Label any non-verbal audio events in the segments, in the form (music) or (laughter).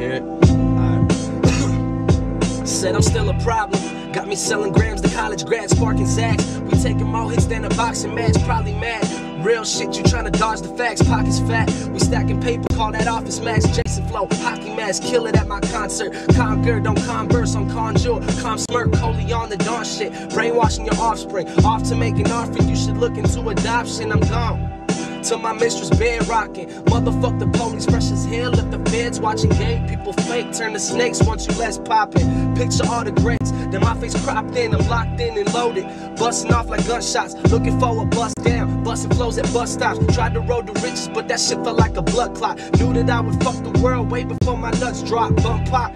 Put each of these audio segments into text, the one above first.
(coughs) Said I'm still a problem. Got me selling grams to college grads, sparking sacks. We taking more hits than a boxing match, probably mad. Real shit, you tryna dodge the facts, pockets fat. We stacking paper, call that office max. Jason Flow, hockey mask, kill it at my concert. Conquer, don't converse, I'm conjure. Calm smirk, Coley on the dawn shit. Brainwashing your offspring, off to make an offer. You should look into adoption, I'm gone. Till my mistress bed rocking. Motherfuck the police, fresh as hell. If the feds watching gay people fake, turn to snakes once you less popping. Picture all the greats, then my face cropped in, I'm locked in and loaded. Busting off like gunshots, looking for a bust down. Busting flows at bus stops. Tried to roll the riches, but that shit felt like a blood clot. Knew that I would fuck the world way before my nuts dropped. Bump pop,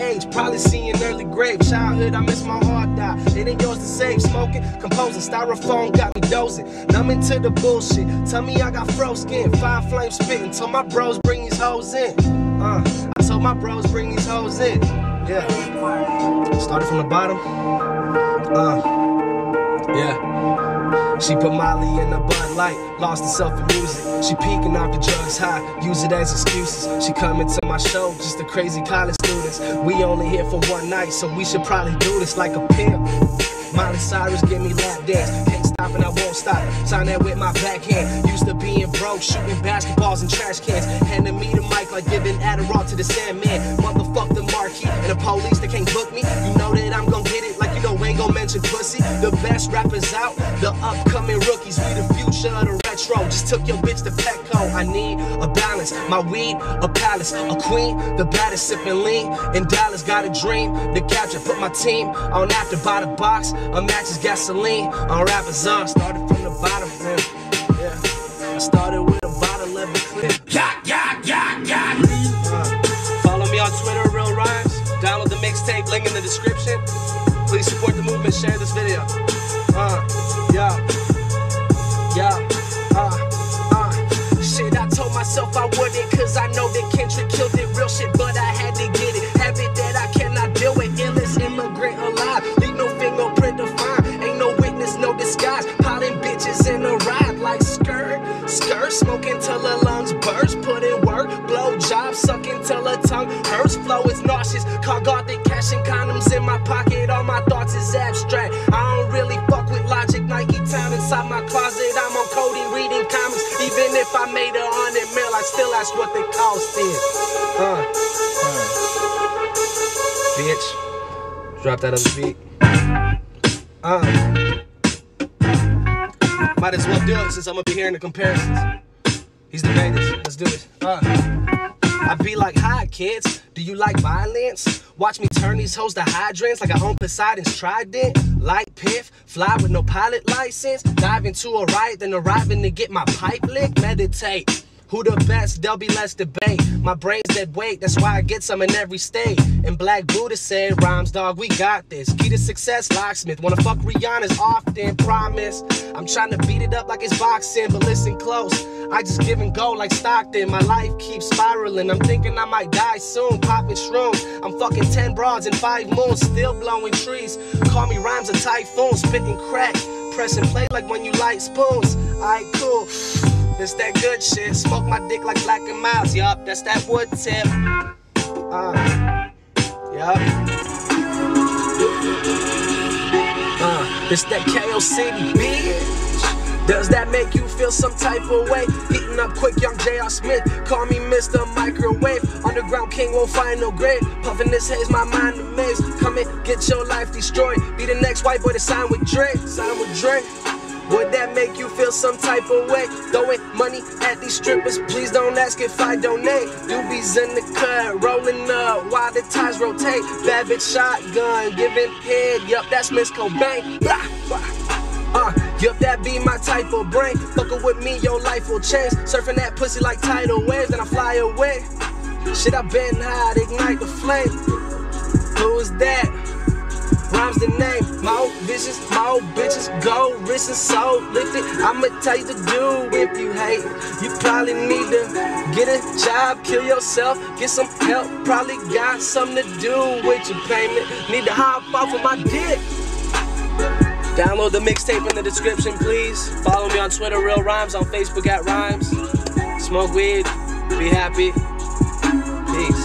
age, probably seeing early grave. Childhood, I miss my heart die. It ain't yours to save. Smoking, composing, styrofoam got me dozing. Numb to the bullshit. Tell me I got fro skin, fire flame spitting. Told my bros bring these hoes in. Uh, I told my bros bring these hoes in. Yeah. Started from the bottom. Uh, yeah. She put Molly in the Bud Light, lost herself in music. She peeking off the drugs high, use it as excuses. She coming to my show, just a crazy college students. We only here for one night, so we should probably do this like a pimp. Miley Cyrus give me lap dance, can't stop and I won't stop. Sign that with my backhand. Used to being broke, shooting basketballs in trash cans, handing me the mic like giving Adderall to the Sandman. Motherfuck the marquee and the police that can't book me. You know that I'm gon' get it like you know ain't gon' mention pussy. The best rappers out, took your bitch to Petco. I need a balance. My weed, a palace, a queen, the baddest sipping lean. In Dallas, got a dream to capture. Put my team on after by the box. A match is gasoline. On rappers on. Started from the bottom. Man. Yeah. I started with a bottle of clip. Yeah, yeah, yeah, yeah. Uh, follow me on Twitter, Real RimeS. Download the mixtape, link in the description. Please support the movement, share this video. Uh, lungs burst. Put in work, blow job, sucking till her tongue hurts. Flow is nauseous. Call gothic, cash and condoms in my pocket. All my thoughts is abstract. I don't really fuck with logic. Nike town inside my closet. I'm on coding, reading comics. Even if I made a hundred mil, I still ask what the cost is. Uh, bitch. Drop that on the beat. Uh. Might as well do it since I'm gonna be hearing the comparisons. He's the greatest. Let's do it. Uh. I be like, hi kids, do you like violence? Watch me turn these hoes to hydrants like I own Poseidon's trident. Like Piff, fly with no pilot license. Dive into a riot, then arriving to get my pipe licked. Meditate. Who the best? There'll be less debate. My brain's dead weight, that's why I get some in every state. And Black Buddha said, RimeS, dog, we got this. Key to success, locksmith. Wanna fuck Rihanna's often, promise. I'm trying to beat it up like it's boxing, but listen close. I just give and go like Stockton. My life keeps spiraling. I'm thinking I might die soon. Popping shrooms. I'm fucking 10 broads and five moons, still blowing trees. Call me RimeS a typhoon, spitting crack. Press and play like when you light spoons. Alright, cool. It's that good shit. Smoke my dick like Black and Milds. Yup, that's that wood tip. Uh, yup. Uh, it's that KoCity, bitch. Does that make you feel some type of way? Heating up quick, young J.R. Smith. Call me Mr. Microwave. Underground king won't find no grave. Puffing this haze, my mind amazed. Come and get your life destroyed. Be the next white boy to sign with Drake. Sign with Drake. Would that make you feel some type of way? Throwing money at these strippers, please don't ask if I donate. Doobies in the cut, rolling up while the tires rotate. Bad bitch shotgun, giving head, yup, that's Miss Cobain. Blah, blah. Uh, yup, that be my type of brain. Fuckin' with me, your life will change. Surfing that pussy like tidal waves, then I fly away. Shit, I been high, ignite the flame. Who is that? RimeS the name, my old visions, my old bitches, gold, wrist and soul lifted. I'ma tell you to do if you hate. You probably need to get a job, kill yourself, get some help. Probably got something to do with your payment. Need to hop off of my dick. Download the mixtape in the description, please. Follow me on Twitter, Real RimeS, on Facebook at RimeS. Smoke weed, be happy. Peace.